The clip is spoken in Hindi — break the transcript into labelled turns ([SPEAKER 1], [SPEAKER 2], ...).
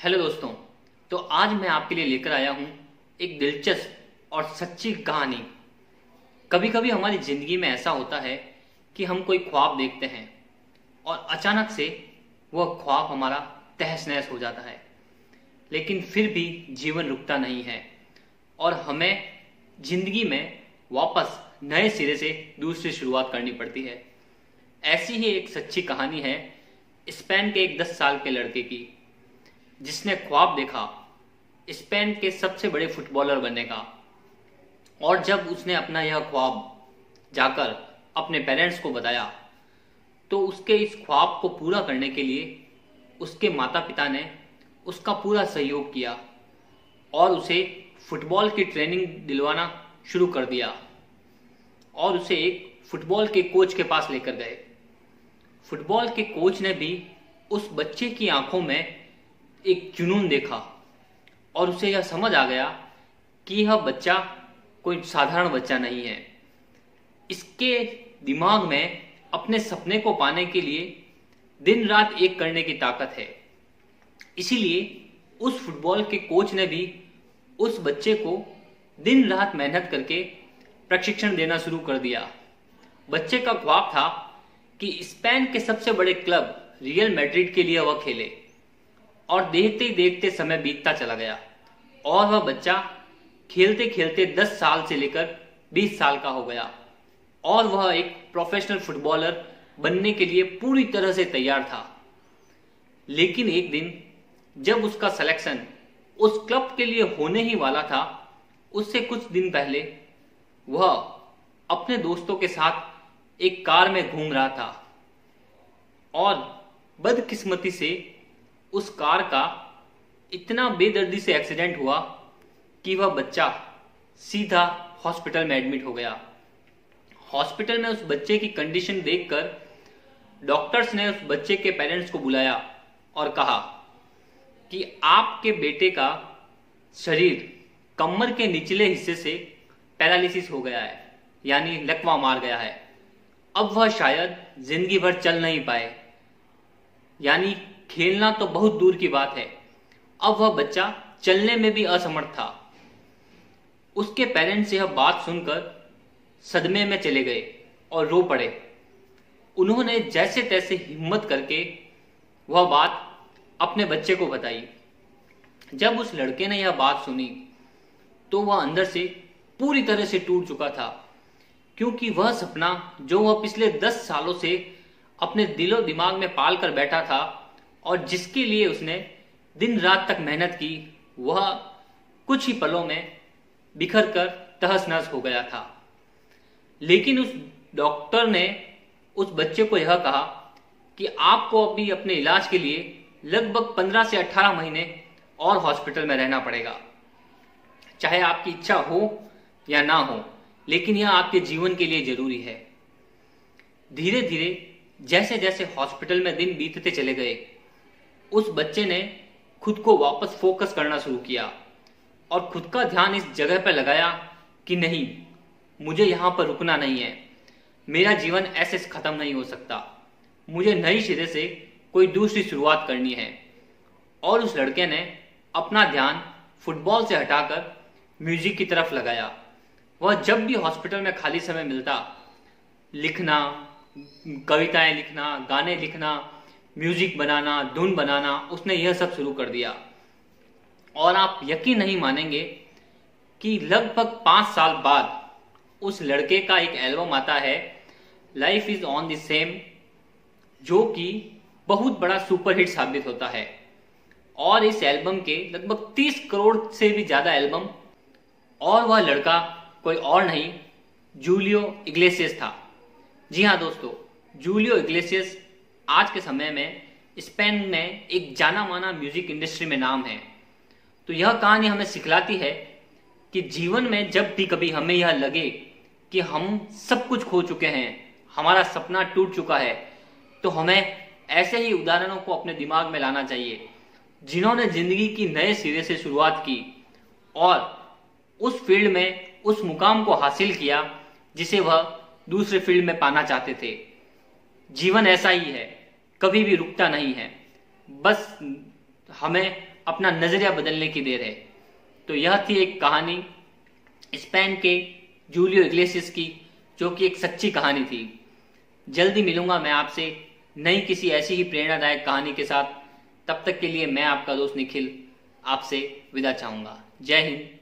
[SPEAKER 1] हेलो दोस्तों तो आज मैं आपके लिए लेकर आया हूँ एक दिलचस्प और सच्ची कहानी। कभी कभी हमारी ज़िंदगी में ऐसा होता है कि हम कोई ख्वाब देखते हैं और अचानक से वह ख्वाब हमारा तहस नहस हो जाता है। लेकिन फिर भी जीवन रुकता नहीं है और हमें ज़िंदगी में वापस नए सिरे से दूसरी शुरुआत करनी पड़ती है। ऐसी ही एक सच्ची कहानी है स्पेन के एक दस साल के लड़के की। जिसने ख्वाब देखा, स्पेन के सबसे बड़े फुटबॉलर बनने का। और जब उसने अपना यह ख्वाब जाकर अपने पेरेंट्स को बताया तो उसके इस ख्वाब को पूरा करने के लिए उसके माता पिता ने उसका पूरा सहयोग किया और उसे फुटबॉल की ट्रेनिंग दिलवाना शुरू कर दिया और उसे एक फुटबॉल के कोच के पास लेकर गए। फुटबॉल के कोच ने भी उस बच्चे की आँखों में एक जुनून देखा और उसे यह समझ आ गया कि यह बच्चा कोई साधारण बच्चा नहीं है। इसके दिमाग में अपने सपने को पाने के लिए दिन रात एक करने की ताकत है। इसीलिए उस फुटबॉल के कोच ने भी उस बच्चे को दिन रात मेहनत करके प्रशिक्षण देना शुरू कर दिया। बच्चे का ख्वाब था कि स्पेन के सबसे बड़े क्लब रियल मैड्रिड के लिए वह खेले। और देखते ही देखते समय बीतता चला गया। और वह बच्चा खेलते खेलते 10 साल से लेकर 20 साल का हो गया। और वह एक प्रोफेशनल फुटबॉलर बनने के लिए पूरी तरह से तैयार था। लेकिन एक दिन जब उसका सिलेक्शन उस क्लब के लिए होने ही वाला था, उससे कुछ दिन पहले वह अपने दोस्तों के साथ एक कार में घूम रहा था। और बदकिस्मती से उस कार का इतना बेदर्दी से एक्सीडेंट हुआ कि वह बच्चा सीधा हॉस्पिटल में एडमिट हो गया। हॉस्पिटल में उस बच्चे की कंडीशन देखकर डॉक्टर्स ने उस बच्चे के पेरेंट्स को बुलाया और कहा कि आपके बेटे का शरीर कमर के निचले हिस्से से पैरालिसिस हो गया है, यानी लकवा मार गया है। अब वह शायद ज़िंदगी भर चल नहीं पाए, यानी खेलना तो बहुत दूर की बात है। अब वह बच्चा चलने में भी असमर्थ था। उसके पेरेंट्स यह बात सुनकर सदमे में चले गए और रो पड़े। उन्होंने जैसे तैसे हिम्मत करके वह बात अपने बच्चे को बताई। जब उस लड़के ने यह बात सुनी तो वह अंदर से पूरी तरह से टूट चुका था, क्योंकि वह सपना जो वह पिछले दस सालों से अपने दिलो दिमाग में पाल कर बैठा था और जिसके लिए उसने दिन रात तक मेहनत की, वह कुछ ही पलों में बिखर कर तहस नहस हो गया था। लेकिन उस डॉक्टर ने उस बच्चे को यह कहा कि आपको अभी अपने इलाज के लिए लगभग 15 से 18 महीने और हॉस्पिटल में रहना पड़ेगा। चाहे आपकी इच्छा हो या ना हो, लेकिन यह आपके जीवन के लिए ज़रूरी है। धीरे धीरे जैसे जैसे हॉस्पिटल में दिन बीतते चले गए उस बच्चे ने खुद को वापस फोकस करना शुरू किया और खुद का ध्यान इस जगह पर लगाया कि नहीं, मुझे यहाँ पर रुकना नहीं है। मेरा जीवन ऐसे खत्म नहीं हो सकता। मुझे नई सिरे से कोई दूसरी शुरुआत करनी है। और उस लड़के ने अपना ध्यान फुटबॉल से हटाकर म्यूज़िक की तरफ़ लगाया। वह जब भी हॉस्पिटल में खाली समय मिलता, लिखना, कविताएँ लिखना, गाने लिखना म्यूज़िक बनाना, धुन बनाना, उसने यह सब शुरू कर दिया। और आप यकीन नहीं मानेंगे कि लगभग पाँच साल बाद उस लड़के का एक एल्बम आता है life is on the same जो कि बहुत बड़ा सुपरहिट साबित होता है। और इस एल्बम के लगभग 30 करोड़ से भी ज़्यादा एल्बम, और वह लड़का कोई और नहीं, जूलियो इग्लेसियस था। जी हाँ दोस्तों, जूलियो इग्लेसियस आज के समय में स्पेन में एक जाना माना म्यूज़िक इंडस्ट्री में नाम है। तो यह कहानी हमें सिखलाती है कि जीवन में जब भी कभी हमें यह लगे कि हम सब कुछ खो चुके हैं, हमारा सपना टूट चुका है तो हमें ऐसे ही उदाहरणों को अपने दिमाग में लाना चाहिए, जिन्होंने ज़िंदगी की नए सिरे से शुरुआत की और उस फ़ील्ड में उस मुकाम को हासिल किया, जिसे वह दूसरे फ़ील्ड में पाना चाहते थे। जीवन ऐसा ही है। कभी भी रुकता नहीं है। बस हमें अपना नज़रिया बदलने की देर है। तो यह थी एक कहानी स्पेन के जूलियो इग्लेसिस की, जो कि एक सच्ची कहानी थी। जल्दी मिलूँगा मैं आपसे नई किसी ऐसी ही प्रेरणादायक कहानी के साथ। तब तक के लिए मैं आपका दोस्त निखिल आपसे विदा चाहूँगा। जय हिंद।